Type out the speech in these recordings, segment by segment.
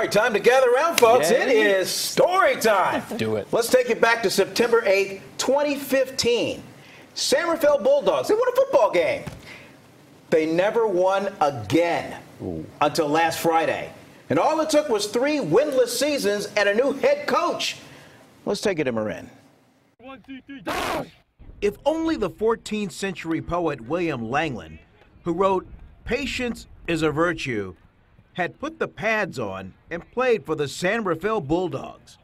All right, time to gather around, folks. Yeah. It is story time. Do it. Let's take it back to September 8th, 2015. San Rafael Bulldogs, they won a football game. They never won again until last Friday. And all it took was three winless seasons and a new head coach. Let's take it to Marin. If only the 14th century poet William Langland, who wrote Patience is a Virtue, had put the pads on and played for the San Rafael Bulldogs.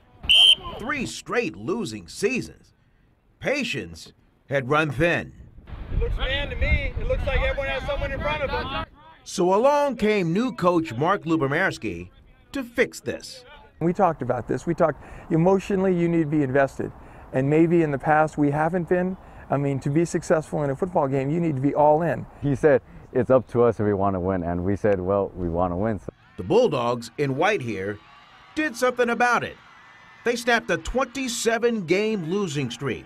Three straight losing seasons. Patience had run thin. It looks man to me. It looks like everyone has someone in front of them. So along came new coach Mark Lubomirski to fix this. We talked about this. We talked emotionally, you need to be invested. And maybe in the past we haven't been. I mean, to be successful in a football game, you need to be all in. He said, it's up to us if we want to win. And we said, well, we want to win. So The Bulldogs in white here did something about it. They snapped a 27 game losing streak.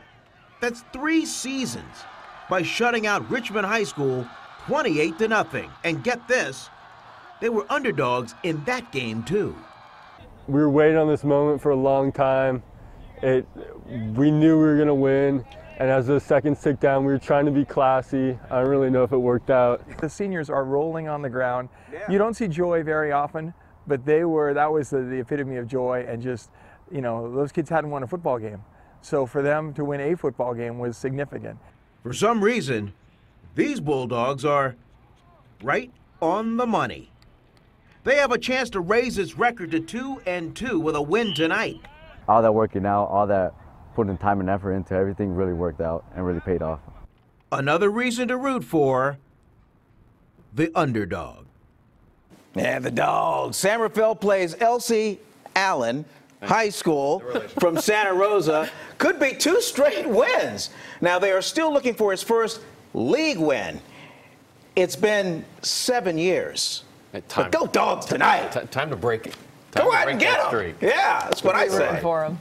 That's three seasons by shutting out Richmond High School 28 to nothing. And get this, they were underdogs in that game too. we were waiting on this moment for a long time. It, we knew we were going to win. And as the seconds ticked down, we were trying to be classy. I don't really know if it worked out. The seniors are rolling on the ground. You don't see joy very often, but they were, that was the, the epitome of joy and just, you know, those kids hadn't won a football game. So for them to win a football game was significant. For some reason, these Bulldogs are right on the money. They have a chance to raise its record to 2 and 2 with a win tonight. all that working out, all that putting time and effort into everything really worked out and really paid off. Another reason to root for the underdog. Yeah, the dog. San Rafael plays Elsie Allen High School from Santa Rosa. Could be two straight wins. Now, they are still looking for his first league win. It's been seven years. Hey, time- But go dogs tonight. T- time to break it. Time Go to ahead and get that them. streak. Yeah, that's what I Rooting say. for him.